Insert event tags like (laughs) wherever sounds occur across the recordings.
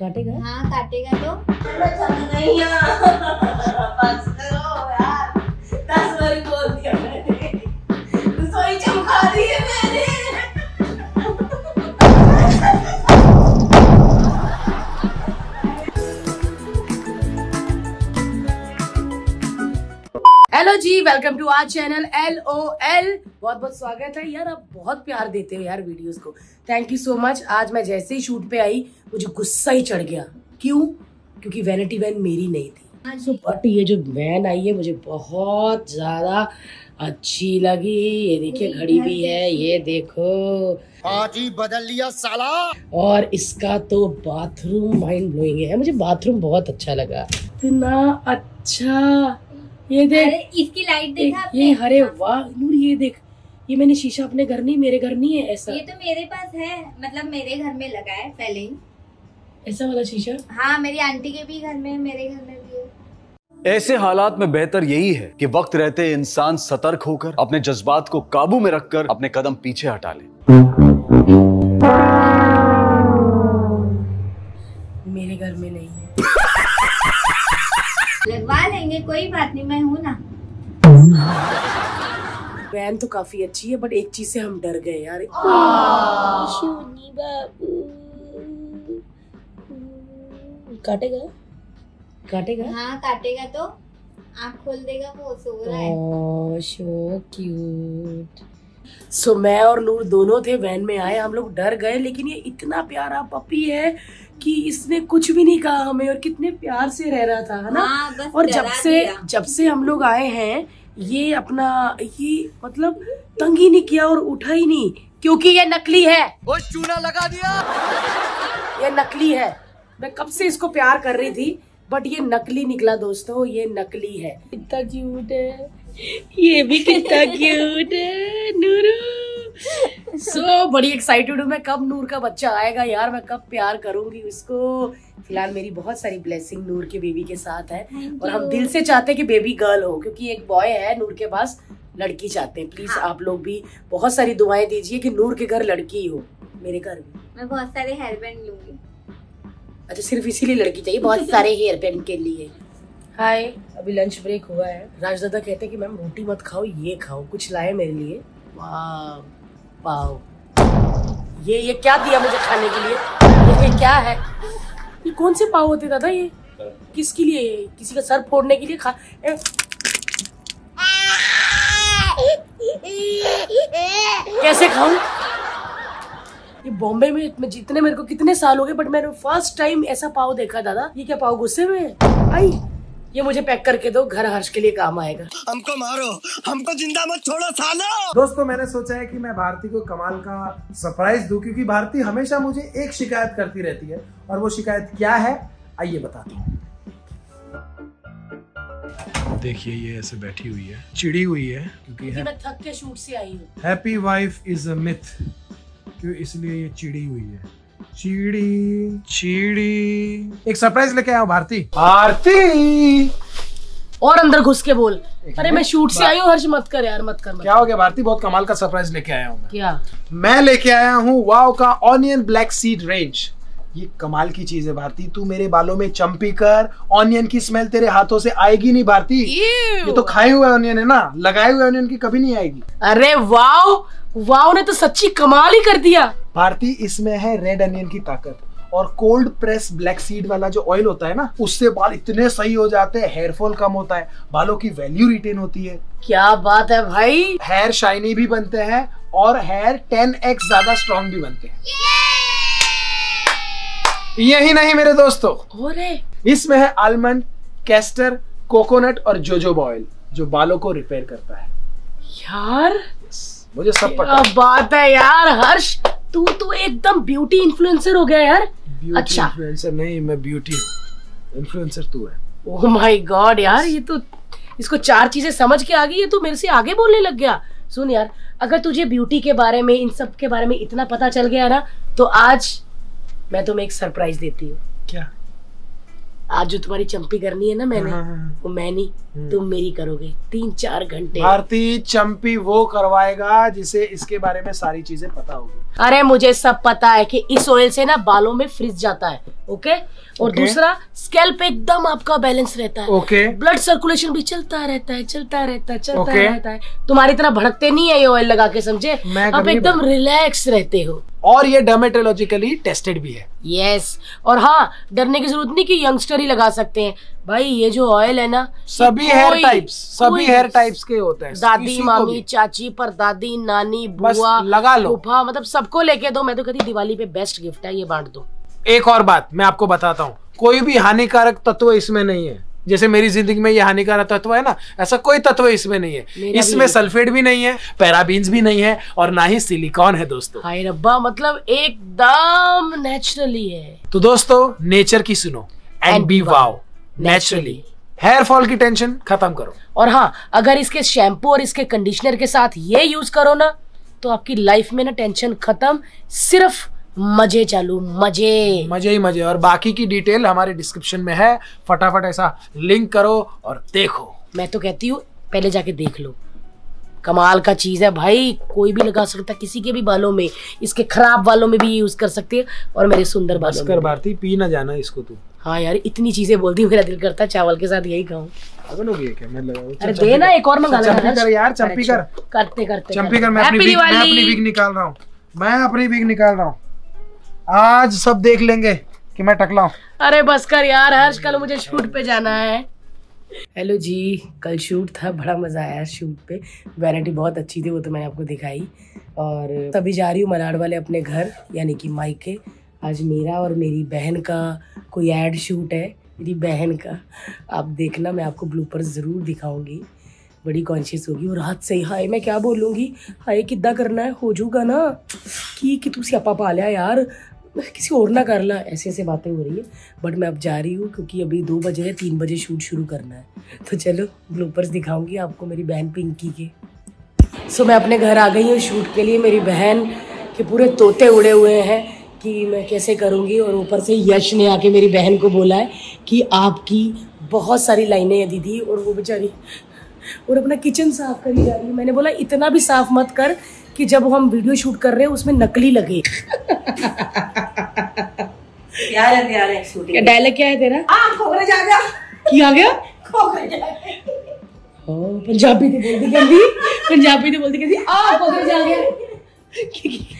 काटेगा? हाँ काटेगा तो। नहीं बस करो यार दस बार बोल दिया मैंने। रसोई चमका दी है मैंने। Hello ji welcome to our channel L O L बहुत बहुत स्वागत है। यार आप बहुत प्यार देते हो यार वीडियोस को। थैंक यू सो मच आज मैं जैसे ही शूट पे आई मुझे गुस्सा ही चढ़ गया। क्यों? क्योंकि वैनिटी वैन मेरी नहीं थी। सो बट ये जो वैन आई है मुझे बहुत ज़्यादा अच्छी लगी। ये देखिए घड़ी भी है ये देखो। आज ही बदल लिया साला। और इसका तो बाथरूम माइंड ब्लोइंग है। मुझे बाथरूम बहुत अच्छा लगा। इतना अच्छा। ये देख। इसकी लाइट देखा ये हरे वाह नूर ये देख। ये मैंने शीशा अपने घर नहीं मेरे घर नहीं है ऐसा। ये तो मेरे पास है मतलब मेरे घर में लगा है पहले ही ऐसा वाला शीशा? हाँ मेरी आंटी के भी घर में मेरे घर में भी है। ऐसे हालात में बेहतर यही है कि वक्त रहते इंसान सतर्क होकर अपने जज्बात को काबू में रखकर अपने कदम पीछे हटा ले। मेरे घर में नहीं है। लगवा लेंगे कोई बात नहीं मैं हूँ ना। वैन तो काफ़ी अच्छी है बट एक चीज़ से हम डर गए यार। शूनी बाबू। काटेगा? काटेगा? हाँ काटेगा तो। आँख खोल देगा वो सो रहा है। ओह सो क्यूट सो मैं और नूर दोनों थे वैन में आए हम लोग डर गए लेकिन ये इतना प्यारा पपी है कि इसने कुछ भी नहीं कहा हमें और कितने प्यार से रह रहा था है ना? हाँ, बस और जब से जब से हम लोग आए हैं ये अपना ये मतलब तंग ही नहीं किया और उठा ही नहीं क्योंकि ये नकली है। वो चूना लगा दिया। ये नकली है। मैं कब से इसको प्यार कर रही थी बट ये नकली निकला दोस्तों ये नकली है। कितना क्यूट है। ये भी कितना (laughs) क्यूट है नूरू। सो so, बड़ी एक्साइटेड हूँ मैं कब नूर का बच्चा आएगा यार मैं कब प्यार करूँगी उसको। फ़िलहाल मेरी बहुत सारी ब्लेसिंग नूर के बेबी के साथ है। और हम दिल से चाहते हैं कि बेबी गर्ल हो क्योंकि एक बॉय है नूर के पास लड़की चाहते हैं। प्लीज़ हाँ। आप लोग भी बहुत सारी दुआएँ दीजिए कि नूर के घर लड़की हो मेरे घर भी मैं बहुत सारे हेयर बैंड लूँगी। अच्छा सिर्फ़ इसीलिए लड़की चाहिए बहुत सारे हेयर पेन के लिए। हाय अभी लंच ब्रेक हुआ है। राज दादा कहते हैं कि मैम रोटी मत खाओ ये खाओ कुछ लाए मेरे लिए। वाह वाओ ये ये क्या दिया मुझे खाने के लिए? ये, ये क्या है? ये कौन से पाव होते दादा ये? किसके लिए? किसी का सर फोड़ने के लिए खा ए, कैसे खाऊं? ये बॉम्बे में जितने मेरे को कितने साल हो गए बट मैंने फ़र्स्ट टाइम ऐसा पाव देखा दादा। ये क्या पाव गुस्से में आई। ये मुझे पैक करके दो घर हर्ष के लिए काम आएगा। हमको मारो हमको ज़िंदा मत छोड़ो सालो। दोस्तों मैंने सोचा है कि मैं भारती को कमाल का सरप्राइज़ दूँ क्योंकि भारती हमेशा मुझे एक शिकायत करती रहती है और वो शिकायत क्या है आइए बताते हैं। देखिए ये ऐसे बैठी हुई है चिड़ी हुई है क्योंकि मैं थक के शूट से आई हूँ। Happy wife is a myth क्यों इसलिए ये चिड़ी हुई है? चिड़ी चिड़ी। एक सरप्राइज़ लेके आओ भारती। भारती! और अंदर घुस के बोल। अरे मैं शूट से आई हूँ हर्ष मत कर यार मत कर मत क्या हो गया भारती? बहुत कमाल का सरप्राइज़ लेके आया हूँ क्या? मैं लेके आया हूँ वाव का ऑनियन ब्लैक सीड रेंज ये कमाल की चीज़ है भारती। तू मेरे बालों में चंपी कर ऑनियन की स्मेल तेरे हाथों से आएगी नहीं भारती। ये तो खाए हुए ऑनियन है ना? लगाए हुए ऑनियन की कभी नहीं आएगी। अरे वाओ वाओ ने तो सच्ची कमाल ही कर दिया। भारती इसमें है रेड अनियन की ताकत। और कोल्ड प्रेस ब्लैक सीड वाला जो ऑयल होता है ना उससे बाल इतने सही हो जाते हैं हेयर फॉल कम होता है बालों की वैल्यू रिटेन होती है। क्या बात है भाई? हेयर शाइनी भी बनते हैं और हेयर 10x ज़्यादा स्ट्रॉन्ग भी बनते हैं। यही नहीं मेरे दोस्तों। और इसमें है आलमंड कैस्टर कोकोनट और जोजोबा ऑयल जो बालों को रिपेयर करता है। यार मुझे सब पता बात है यार हर्ष। तू तो एकदम ब्यूटी इन्फ्लुएंसर हो गया यार। अच्छा। इन्फ्लुएंसर नहीं मैं ब्यूटी हूँ। इन्फ्लुएंसर तू है। ओह माय गॉड यार ये तो इसको चार चीज़ें समझ के आ गई ये तो मेरे से आगे बोलने लग गया। सुन यार अगर तुझे ब्यूटी के बारे में इन सब के बारे में इतना पता चल गया ना तो आज मैं तुम्हें एक सरप्राइज़ देती हूँ। क्या? आज जो तुम्हारी चंपी करनी है ना मैंने हाँ, हाँ, हाँ। वो मैं नहीं तुम मेरी करोगे। तीन चार घंटे। भारती चंपी वो करवाएगा जिसे इसके बारे में सारी चीज़ें पता होगी। अरे मुझे सब पता है कि इस ऑयल से ना बालों में फ्रिज जाता है ओके? और ओके। दूसरा स्केल्प एकदम आपका बैलेंस रहता है। ओके। ब्लड सर्कुलेशन भी चलता रहता है चलता रहता है चलता। रहता है। तुम्हारी तरह भड़कते नहीं है ये ऑयल लगा के समझे? आप एकदम रिलैक्स रहते हो। और ये डर्मेटोलॉजिकली टेस्टेड भी है। Yes yes. और हाँ डरने की ज़रूरत नहीं कि यंगस्टर ही लगा सकते हैं। भाई ये जो ऑयल है ना सभी हेयर टाइप्स सभी हेयर टाइप्स के होते हैं दादी मामी चाची पर दादी नानी बुआ लगा लो। फूफा मतलब सबको लेके दो। मैं तो कहती दिवाली पे बेस्ट गिफ्ट है ये बांट दो। एक और बात मैं आपको बताता हूँ कोई भी हानिकारक तत्व इसमें नहीं है। जैसे मेरी ज़िंदगी में ये हानिकारक तत्व है ना ऐसा कोई तत्व इसमें नहीं है। इसमें सल्फेट भी नहीं है पैराबीन्स भी नहीं है और ना ही सिलिकॉन है दोस्तों। हाय रब्बा मतलब एकदम नेचुरली है। तो दोस्तों नेचर की सुनो and be wow naturally hair fall की टेंशन खत्म करो। और हाँ अगर इसके शैम्पू और इसके कंडीशनर के साथ ये यूज़ करो ना तो आपकी लाइफ में ना टेंशन खत्म सिर्फ़ मज़े चालू मज़े। मज़े ही मज़े। और बाकी की डिटेल हमारे डिस्क्रिप्शन में है। फटाफट ऐसा लिंक करो और देखो। मैं तो कहती हूँ पहले जाके देख लो। कमाल का चीज़ है भाई। कोई भी लगा सकता है किसी के भी बालों में इसके खराब बालों में भी यूज़ कर सकते हैं और मेरे सुंदर बालों कर में भारती पी ना जाना इसको तू। हाँ यार इतनी चीज़ें बोलती मेरा दिल करता है चावल के साथ यही खाऊं। अरे दे ना एक और मंगा चंपी कर यार चंपी कर करते करते चंपी कर मैं अपनी विग निकाल रहा हूँ। मैं अपनी विग निकाल रहा हूँ। आज सब देख लेंगे कि मैं टकला हूँ। अरे बस कर यार, हर्ष, कल मुझे शूट पे जाना है। हेलो जी, कल शूट था, बड़ा मज़ा आया शूट पे। वैरायटी बहुत अच्छी थी, वो तो मैंने आपको दिखाई। और तभी जा रही हूँ मलाड वाले अपने घर, यानी कि मायके। आज मेरा और मेरी बहन का कोई एड शूट है, मेरी बहन का। आप देखना, मैं आपको ब्लूपर ज़रूर दिखाऊँगी। बड़ी कॉन्शियस होगी। और रात से हाय, मैं क्या बोलूँगी? हाय, किद्दा करना है? हो जूगा ना? कि कि तू स्यापा पा लिया यार? (laughs) किसी और ना कर ला ऐसे ऐसे बातें हो रही है। बट मैं अब जा रही हूँ क्योंकि अभी दो बजे है तीन बजे शूट शुरू करना है। (laughs) तो चलो ब्लूपर्स दिखाऊँगी आपको मेरी बहन पिंकी के। सो so, मैं अपने घर आ गई हूँ शूट के लिए। मेरी बहन के पूरे तोते उड़े हुए हैं कि मैं कैसे करूँगी। और ऊपर से यश ने आके मेरी बहन को बोला है कि आपकी बहुत सारी लाइनें हैं दीदी। और वो बेचारी और अपना किचन साफ़ करी जा रही है। मैंने बोला इतना भी साफ़ मत कर कि जब हम वीडियो शूट कर रहे हैं उसमें नकली लगे। यार है यार है शूटिंग डायलॉग क्या है तेरा? हाँ खोखरे जा गया की आ गया? खोखरे जा। गया हाँ, पंजाबी तो बोलती कहती पंजाबी तो बोलती कहती आ पकड़ जा गया।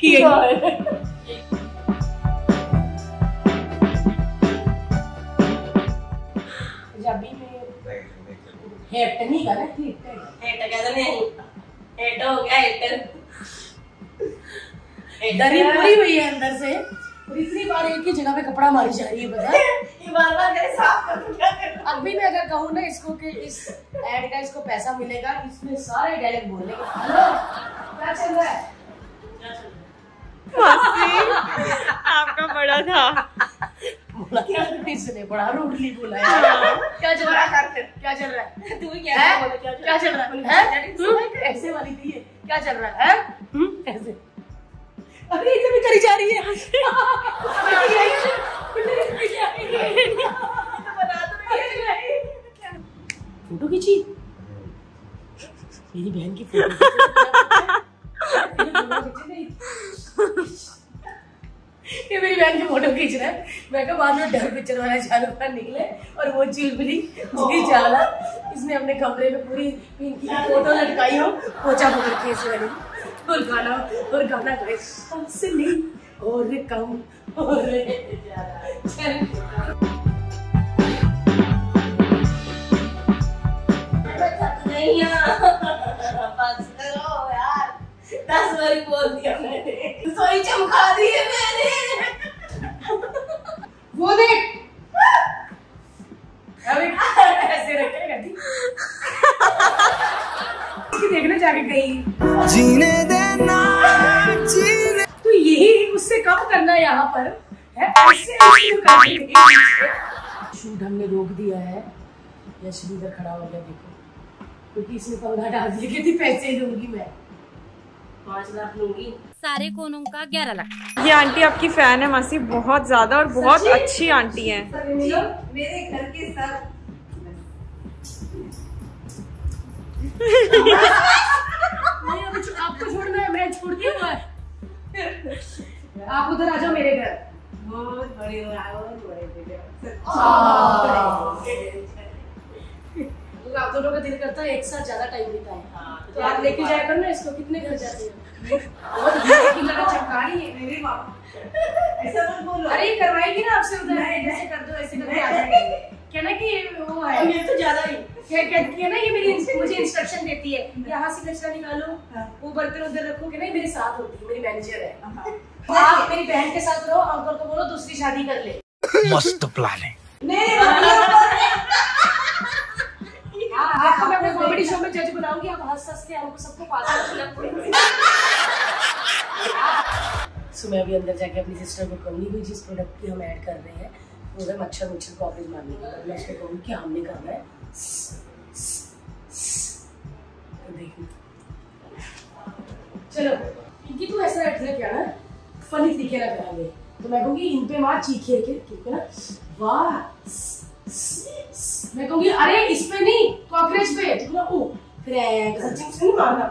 की में हेट नहीं का ना हेट हेट कहते नहीं हेट हो गया हेट दरी पूरी हुई है अंदर से। और इतनी बार एक ही जगह पे कपड़ा मारी जा रही है पता (laughs) ये बार बार करे साफ़ कर दूँ क्या करूँ अब भी मैं अगर कहूँ ना इसको कि इस एड का इसको पैसा मिलेगा इसमें सारे डायलॉग बोलेगा हेलो क्या चल रहा है? (laughs) आपका बड़ा था। बोला क्या इसने बड़ा रूडली बोला क्या चल रहा है? क्या चल रहा है? तू क्या क्या क्या चल रहा है? ऐसे वाली थी क्या चल रहा है? ऐसे। अरे इधर भी करी जा रही है। (laughs) फ़ोटो खींची। मेरी बहन की फ़ोटो ये मेरी बहन की फ़ोटो खींच रहा है। मैं कहा बाद में डर पिक्चर वाला शाहरुख खान निकले और वो चुलबुली जी चाला इसने अपने कमरे में पूरी पिंकी की फ़ोटो लटकाई हो। पोचा पकड़ के इस वाली। और गाना और गाना गाए। हमसे नहीं? और कम और ज़्यादा चल नहीं यार बस करो यार दस बार बोल दिया मैंने सोई चमका दी है मैंने वो देख। अभी ऐसे रखे देखने जाके गई जीने उससे कम करना है यहाँ पर है? ऐसे। शूट हमने रोक दिया है। यश भी खड़ा हो गया देखो। क्योंकि इसने पंगा डाल दिया कहती पैसे दूँगी मैं। पाँच लाख लूँगी। सारे कोनों का ग्यारह लाख। ये आंटी आपकी फ़ैन है मासी बहुत ज़्यादा और बहुत अच्छी आंटी है। मेरे घर के सब नहीं आपको छोड़ना है मैं छोड़ दिया हुआ है आप उधर आ जाओ मेरे घर। बहुत बड़े हो रहा बड़े तो आप दोनों का दिल करता है एक साथ ज़्यादा टाइम बिताए। तो आप लेके जाया करो ना इसको कितने घर जाते हैं? बहुत ही लगा चमकारी है मेरे ऐसा मत बोलो। अरे करवाएगी ना आपसे उधर? ऐसे कर दो ऐसे करके आ जाएँगे। कहना कि वो है। ये तो ज़्यादा ही कह- कहती है ना ये मेरी मुझे इंस्ट्रक्शन देती है। यहाँ से कचरा निकालो वो बर्तन उधर रखो कि नहीं मेरे साथ होती है मेरी मैनेजर है। आप मेरी बहन के साथ रहो अंकल को बोलो दूसरी शादी कर ले। मस्त प्लान है। बच्चों आपको मैं अपने कॉमेडी शो में जज बनाऊँगी आप हंस हंस के हमको सबको पागल सो मैं अभी अंदर जाके अपनी सिस्टर को कहूँगी कि जिस प्रोडक्ट की हम ऐड कर रहे हैं है मच्छर मुच्छर कॉपरेज मारने के बाद मैं उसको कहूँगी कि हमने करना है। तो देखना। चलो, क्योंकि तू ऐसा रख क्या ना, फनी दिखे ना करांगे तो मैं कहूँगी इन पे मार, चीखे के ठीक है ना? वाह, मैं कहूँगी, अरे, इस पे नहीं, कॉकरोच पे तो बोला, ओ क्रैक सच्ची से नहीं मारना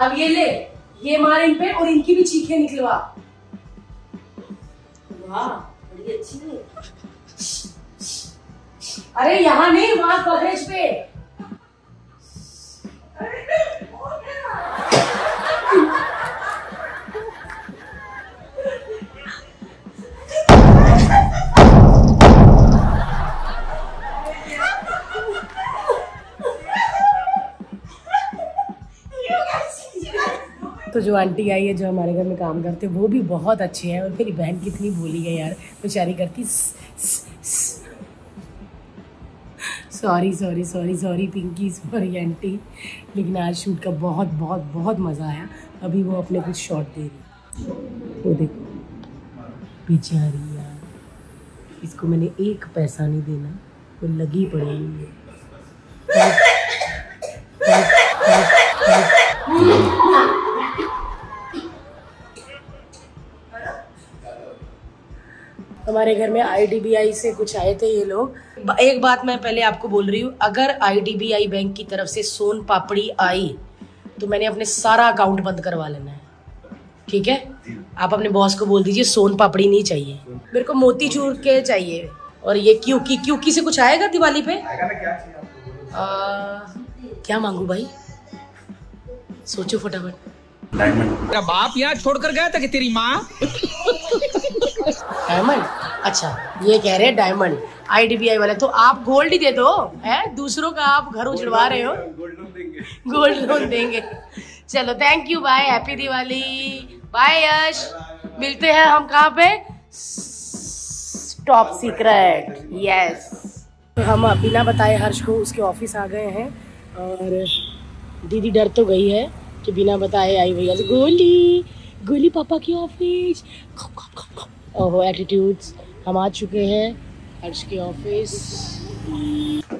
अब ये ले, ये मार इन पे और इनकी भी चीखे निकलवा। बड़ी अच्छी है। अरे यहाँ नहीं वहाँ कॉलेज पे। तो जो आंटी आई है, जो हमारे घर में काम करते वो भी बहुत अच्छे हैं। और मेरी बहन कितनी बोली है यार। बेचारी करती sorry sorry sorry sorry Pinky sorry aunty. लेकिन आज शूट का बहुत बहुत बहुत मज़ा आया। अभी वो अपने कुछ शॉट दे रही। वो देखो। बेचारी यार। इसको मैंने एक पैसा नहीं देना। वो लगी पड़ी हमारे घर में आईडीबीआई से कुछ आए थे ये लोग। एक बात मैं पहले आपको बोल रही हूँ अगर आईडीबीआई बैंक की तरफ़ से सोन पापड़ी आई तो मैंने अपने सारा अकाउंट बंद करवा लेना है। ठीक है? आप अपने बॉस को बोल दीजिए सोन पापड़ी नहीं चाहिए। मेरे को मोती चूर के चाहिए। और ये क्यूकी क्यूकी से कुछ आएगा दिवाली पे? आ, क्या मांगू भाई? सोचो फटाफट। तेरा बाप यहाँ छोड़कर गया था कि तेरी माँ? (laughs) डायमंड अच्छा ये कह रहे हैं डायमंड आईडीबीआई वाले तो आप गोल्ड ही दे दो है? दूसरों का आप घर उजड़वा रहे हो। गोल्ड लोन देंगे। चलो thank you bye happy Diwali bye Yash मिलते हैं हम कहाँ पे? टॉप सीक्रेट यस तो हम बिना बताए हर्ष को उसके ऑफ़िस आ गए हैं और दीदी डर तो गई है कि बिना बताए आई भैया गोली! गोली पापा की ऑफ़िस। ओहो एटीट्यूड्स हम आ चुके हैं हर्ष के ऑफ़िस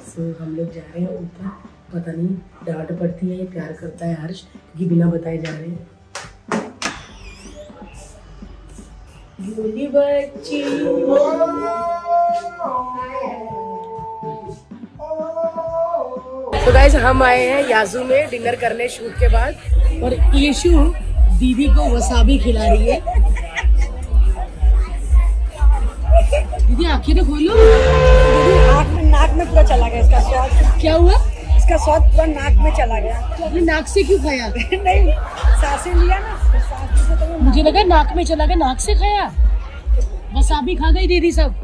सो हम लोग जा रहे हैं ऊपर। पता नहीं, डांट पड़ती है, प्यार करता है हर्ष क्योंकि बिना बताए जा रहे हैं। तो गाइज़ हम आए हैं याजू में डिनर करने शूट के बाद। और यीशु, दीदी को वसाबी खिला रही है। दीदी आँखें तो खोलो। नाक में नाक में पूरा चला गया इसका स्वाद। क्या हुआ? इसका स्वाद पूरा नाक में चला गया। तो आपने नाक से क्यों खाया? (laughs) नहीं साँसें लिया ना तो सांस तो मुझे लगा नाक में चला गया नाक से खाया। वसाबी खा गई दीदी सब।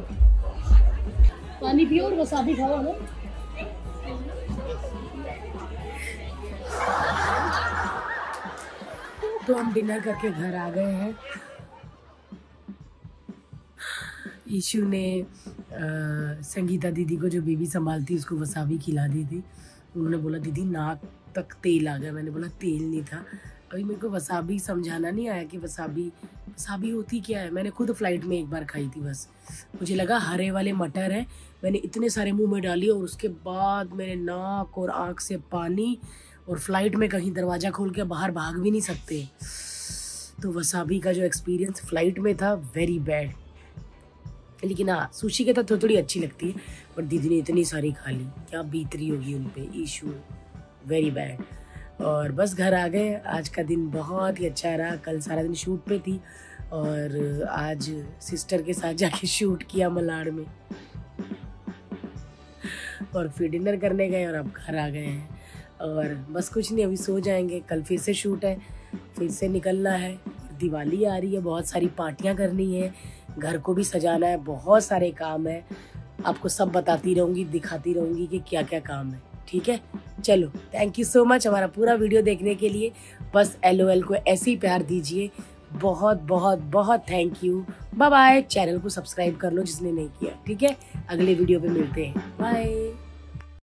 पानी पियो और वसाबी खाओ ना? तो हम डिनर करके घर आ गए हैं। ईशु ने अ, संगीता दीदी को जो बेबी संभालती उसको वसाबी खिला दी थी। उन्होंने बोला दीदी नाक तक तेल आ गया। मैंने बोला तेल नहीं था। अभी मेरे को वसाबी समझाना नहीं आया कि वसाबी वसाबी होती क्या है? मैंने खुद फ़्लाइट में एक बार खाई थी बस। मुझे लगा हरे वाले मटर है। मैंने इतने सारे मुँह में डाली और उसके बाद मेरे नाक और आँख से पानी और फ़्लाइट में कहीं दरवाज़ा खोल के बाहर भाग भी नहीं सकते। तो वसाबी का जो एक्सपीरियंस फ़्लाइट में था वेरी बैड लेकिन हाँ सुशी के तो थोड़ी थोड़ी अच्छी लगती है पर दीदी ने इतनी सारी खा ली। क्या बीत रही होगी उन पे? इशू वेरी बैड और बस घर आ गए। आज का दिन बहुत ही अच्छा रहा। कल सारा दिन शूट पे थी और आज सिस्टर के साथ जाके शूट किया मलाड़ में। और फिर डिनर करने गए और अब घर आ गए हैं। और बस कुछ नहीं, अभी सो जाएँगे। कल फिर से शूट है। फिर से निकलना है। दिवाली आ रही है, बहुत सारी पार्टियाँ करनी है, घर को भी सजाना है, बहुत सारे काम है। आपको सब बताती रहूँगी, दिखाती रहूँगी कि क्या क्या काम है, ठीक है? चलो थैंक यू सो मच हमारा पूरा वीडियो देखने के लिए। बस एलओएल को ऐसे ही प्यार दीजिए। बहुत बहुत बहुत thank you bye bye channel को सब्सक्राइब कर लो जिसने नहीं किया, ठीक है? अगले वीडियो पे मिलते हैं। बाय